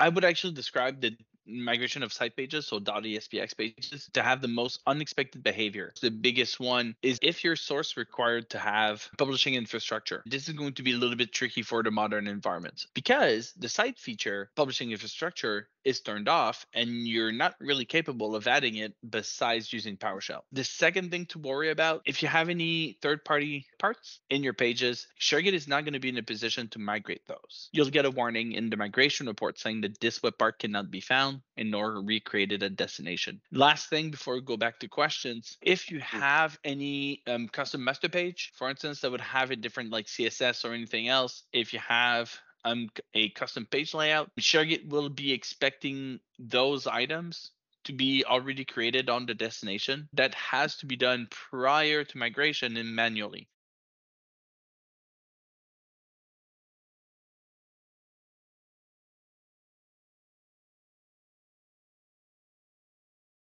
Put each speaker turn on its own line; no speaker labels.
I would actually describe the migration of site pages, so .aspx pages, to have the most unexpected behavior. The biggest one is if your source required to have publishing infrastructure. This is going to be a little bit tricky for the modern environments because the site feature, publishing infrastructure, is turned off and you're not really capable of adding it besides using PowerShell. The second thing to worry about, if you have any third-party parts in your pages, ShareGate is not going to be in a position to migrate those. You'll get a warning in the migration report saying that this web part cannot be found and nor recreated a destination. Last thing before we go back to questions, if you have any um, custom master page, for instance, that would have a different like CSS or anything else, if you have um, a custom page layout, ShareGate will be expecting those items to be already created on the destination. That has to be done prior to migration and manually.